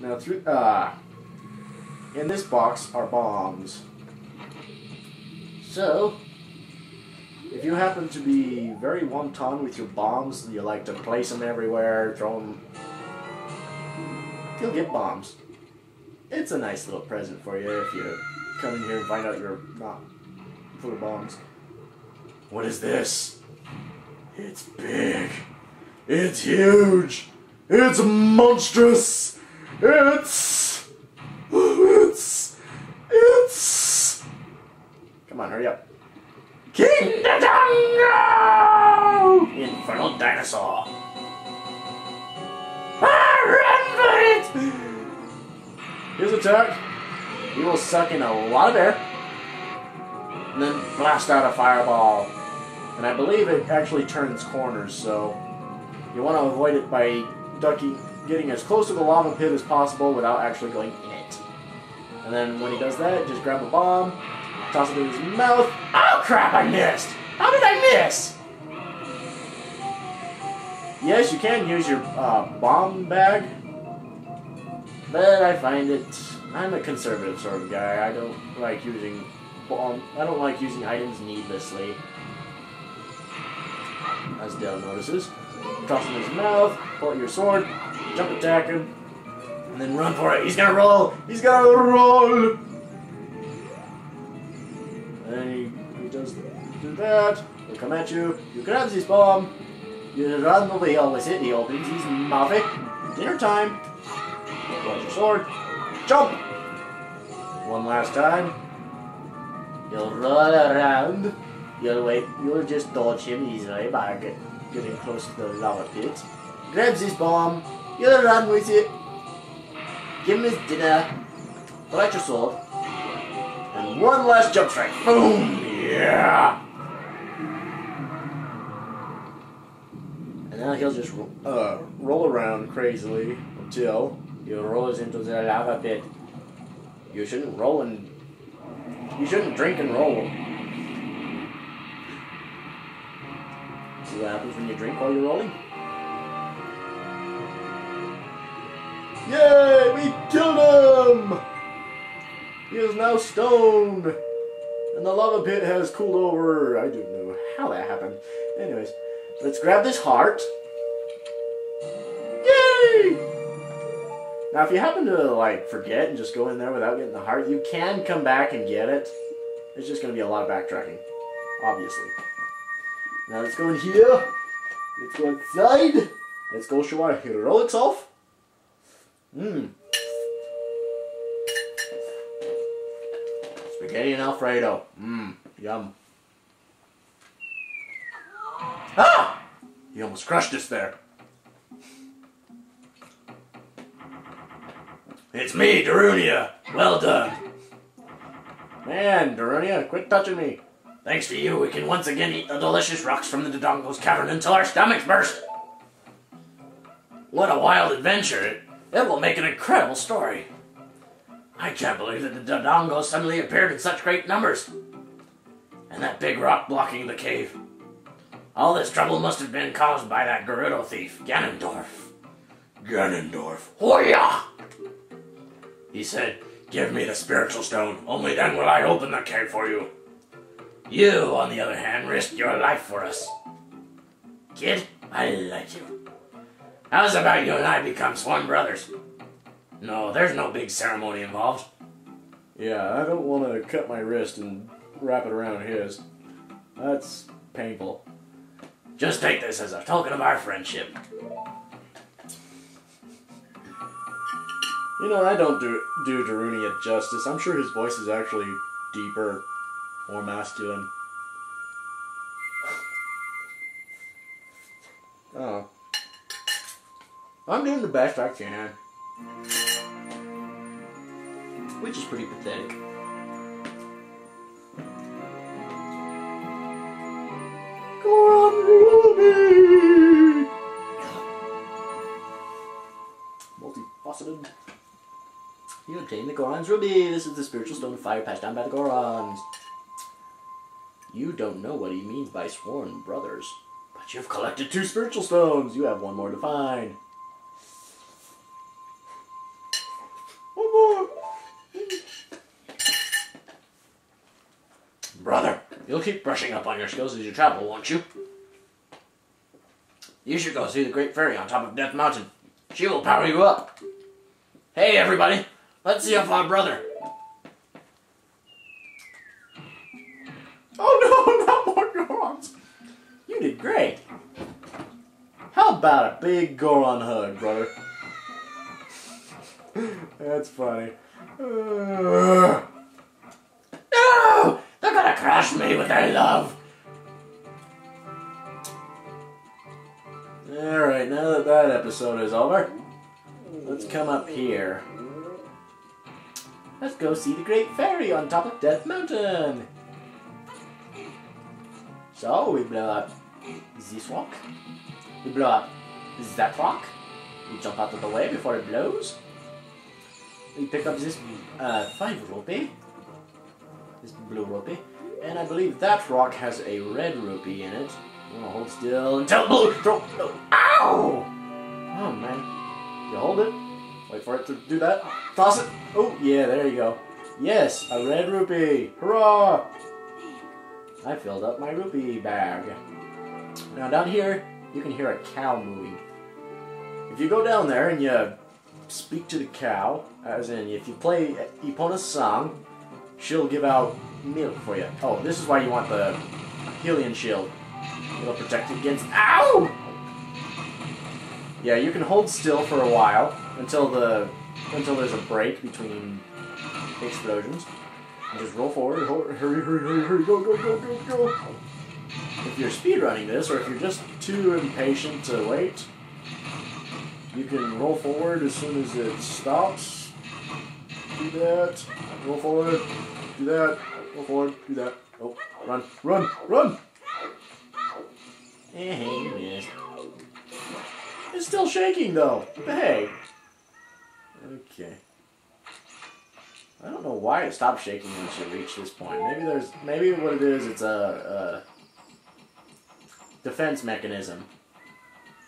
Now, through in this box are bombs. So, if you happen to be very wanton with your bombs, you like to place them everywhere, throw them, you'll get bombs. It's a nice little present for you if you come in here and find out you're not full of bombs. What is this? It's big. It's huge. It's monstrous. It's. It's. It's. Come on, hurry up. King Dodongo! Infernal dinosaur. Ah, run for it! His attack. He will suck in a lot of air. And then blast out a fireball. And I believe it actually turns corners, so you want to avoid it by ducking, getting as close to the lava pit as possible without actually going in it. And then when he does that, just grab a bomb, toss it in his mouth. Oh crap, I missed! How did I miss? Yes, you can use your uh, bomb bag, but I find it. I'm a conservative sort of guy. I don't like using bomb. I don't like using items needlessly. As Dale notices. Toss in his mouth, pull out your sword, jump attack him, and then run for it. He's gonna roll! He's gonna roll! And he, he does do that. He'll come at you. You grab his bomb. You run away with it. He opens his mouth. Dinner time. Out your sword. Jump! One last time. You'll run around. You'll wait. You'll just dodge him easily by get, getting close to the lava pit. Grabs his bomb. You'll run with it. Give him his dinner. Out your sword. And one last jump strike. Boom! Yeah! And now he'll just uh, roll around crazily until he rolls into the lava pit. You shouldn't roll and you shouldn't drink and roll. See what happens when you drink while you're rolling? Yay! We killed him! He is now stoned! And the lava pit has cooled over. I don't know how that happened. Anyways, let's grab this heart. Yay! Now, if you happen to, like, forget and just go in there without getting the heart, you can come back and get it. It's just going to be a lot of backtracking, obviously. Now, let's go in here. Let's go inside. Let's go show our heroics off. Mmm. Spaghetti and Alfredo. Mmm. Yum. Ah! You almost crushed us there. It's me, Darunia. Well done. Man, Darunia, quit touching me. Thanks to you, we can once again eat the delicious rocks from the Dodongo's cavern until our stomachs burst. What a wild adventure. It, will make an incredible story. I can't believe that the Dodongos suddenly appeared in such great numbers. And that big rock blocking the cave. All this trouble must have been caused by that Gerudo thief, Ganondorf. Ganondorf. Hoya! He said, Give me the spiritual stone, only then will I open the cave for you. You, on the other hand, risked your life for us. Kid, I like you. How's about you and I become sworn brothers? No, there's no big ceremony involved. Yeah, I don't want to cut my wrist and wrap it around his. That's painful. Just take this as a token of our friendship. You know, I don't do do Darunia justice. I'm sure his voice is actually deeper, more masculine. Oh. I'm doing the best I can. Which is pretty pathetic. Goron Ruby! Multifaceted. You obtain the Goron's Ruby. This is the spiritual stone of fire passed down by the Gorons. You don't know what he means by sworn brothers. But you've collected two spiritual stones. You have one more to find. You'll keep brushing up on your skills as you travel, won't you? You should go see the Great Fairy on top of Death Mountain. She will power you up. Hey, everybody, let's see if our brother. Oh no, not more Gorons! You did great. How about a big Goron hug, brother? That's funny. Uh, No! Gonna crush me with their love. Alright, now that that episode is over, let's come up here. Let's go see the Great Fairy on top of Death Mountain. So, we blow up this rock. We blow up that rock. We jump out of the way before it blows. We pick up this uh, five rupee. This blue rupee. And I believe that rock has a red rupee in it. I'm gonna hold still until blue throw. Ow! Oh man. You hold it. Wait for it to do that. Toss it. Oh yeah, there you go. Yes, a red rupee. Hurrah! I filled up my rupee bag. Now down here, you can hear a cow moving. If you go down there and you speak to the cow, as in if you play Epona's song, she'll give out milk for you. Oh, this is why you want the Hylian shield. It'll protect against. Ow! Yeah, you can hold still for a while until the until there's a break between explosions. And just roll forward. Hurry, hurry, hurry, hurry, go, go, go, go, go. If you're speedrunning this, or if you're just too impatient to wait, you can roll forward as soon as it stops. Do that. Roll forward. Do that. Go forward. Do that. Oh, run, run, run! Eh, hey, you missed. It's still shaking though. Hey? Okay. I don't know why it stopped shaking once you reach this point. Maybe there's maybe what it is. It's a, a defense mechanism,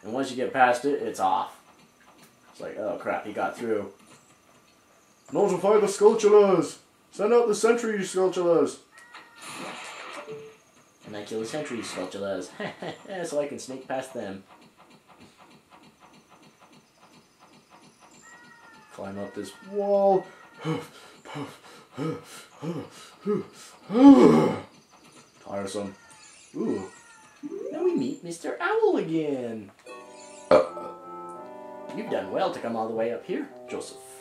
and once you get past it, it's off. It's like, oh crap, he got through. Notify the Skulltulas! Send out the sentry Skulltulas! And I kill the sentry Skulltulas, so I can sneak past them. Climb up this wall. Tiresome. Ooh. Now we meet Mr. Owl again. Uh. You've done well to come all the way up here, Joseph.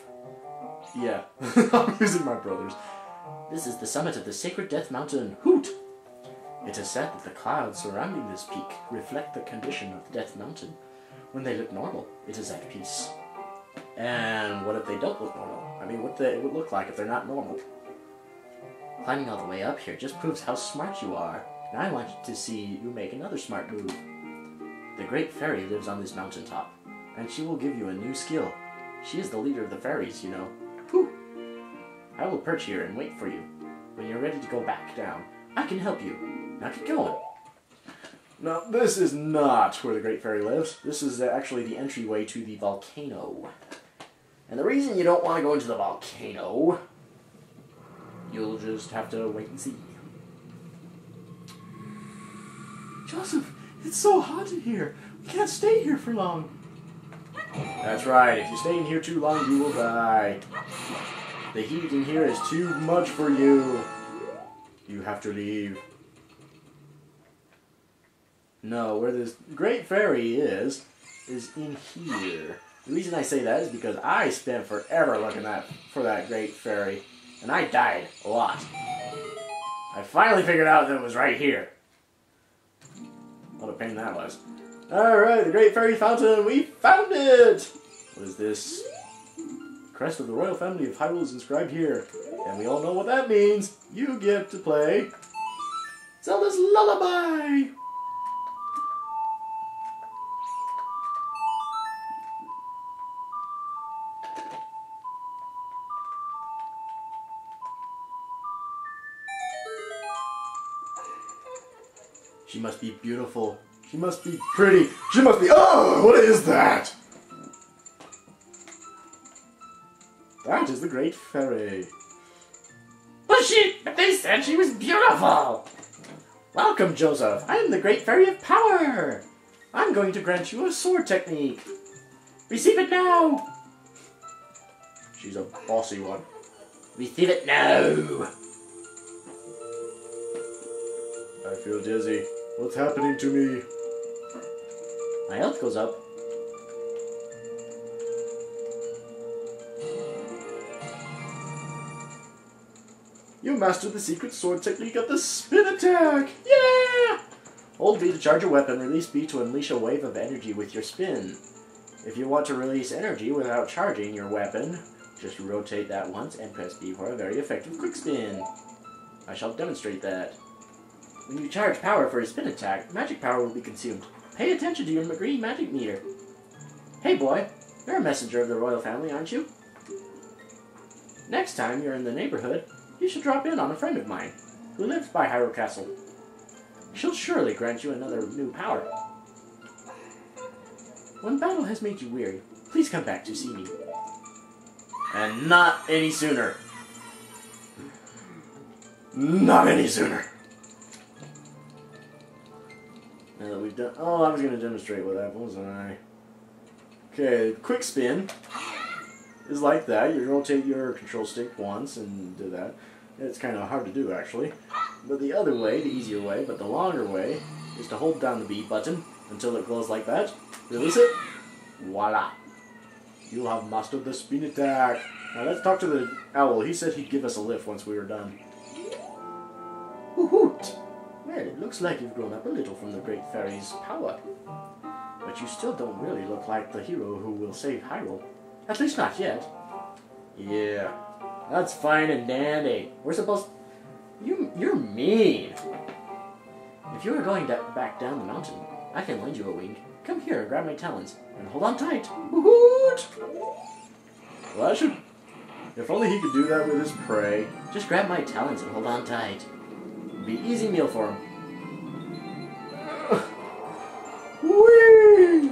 Yeah, I'm using my brothers. This is the summit of the sacred Death Mountain, Hoot! It is said that the clouds surrounding this peak reflect the condition of the Death Mountain. When they look normal, it is at peace. And what if they don't look normal? I mean, what the, it would look like if they're not normal. Climbing all the way up here just proves how smart you are, and I want to see you make another smart move. The Great Fairy lives on this mountaintop, and she will give you a new skill. She is the leader of the fairies, you know. Pooh! I will perch here and wait for you. When you're ready to go back down, I can help you. Now get going. Now, this is not where the Great Fairy lives. This is uh, actually the entryway to the volcano. And the reason you don't want to go into the volcano, you'll just have to wait and see. Joseph, it's so hot in here. We can't stay here for long. That's right. If you stay in here too long, you will die. The heat in here is too much for you. You have to leave. No, where this great fairy is, is in here. The reason I say that is because I spent forever looking at for that great fairy, and I died a lot. I finally figured out that it was right here. What a pain that was. Alright, the Great Fairy Fountain, we found it! What is this? Crest of the royal family of Hyrule is inscribed here. And we all know what that means. You get to play Zelda's Lullaby! She must be beautiful. She must be pretty. She must be. Oh, what is that? That is the Great Fairy. But she, they said she was beautiful. Welcome, Joseph. I am the Great Fairy of Power. I'm going to grant you a sword technique. Receive it now. She's a bossy one. Receive it now. I feel dizzy. What's happening to me? My health goes up. You mastered the secret sword technique of the spin attack! Yeah! Hold B to charge your weapon, release B to unleash a wave of energy with your spin. If you want to release energy without charging your weapon, just rotate that once and press B for a very effective quick spin. I shall demonstrate that. When you charge power for a spin attack, magic power will be consumed. Pay attention to your McGree magic meter. Hey boy, you're a messenger of the royal family, aren't you? Next time you're in the neighborhood, you should drop in on a friend of mine, who lives by Hyrule Castle. She'll surely grant you another new power. When battle has made you weary, please come back to see me. And not any sooner. Not any sooner. Now that we've done... Oh, I was going to demonstrate what that wasn't I? Okay, quick spin is like that. You rotate your control stick once and do that. It's kind of hard to do, actually. But the other way, the easier way, but the longer way, is to hold down the B button until it glows like that. Release it. Voila. You have mastered the spin attack. Now let's talk to the owl. He said he'd give us a lift once we were done. Hoot! Well, it looks like you've grown up a little from the Great Fairy's power. But you still don't really look like the hero who will save Hyrule. At least not yet. Yeah, that's fine and dandy. We're supposed... You, you're mean. If you are going back down the mountain, I can lend you a wing. Come here grab my talons, and hold on tight. Woot! Well, I should... If only he could do that with his prey. Just grab my talons and hold on tight. Be easy meal for him. Whee!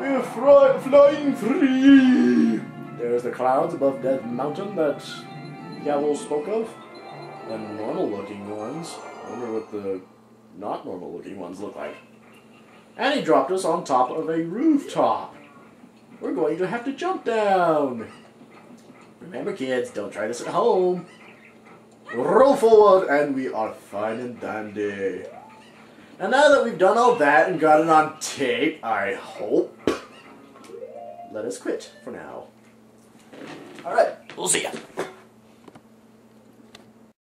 We're fly flying free! There's the clouds above that mountain that Gavel spoke of. The normal looking ones. I wonder what the not normal looking ones look like. And he dropped us on top of a rooftop. We're going to have to jump down. Remember kids, don't try this at home. Roll forward and we are fine and dandy. And now that we've done all that and got it on tape, I hope, let us quit for now. Alright, We'll see ya.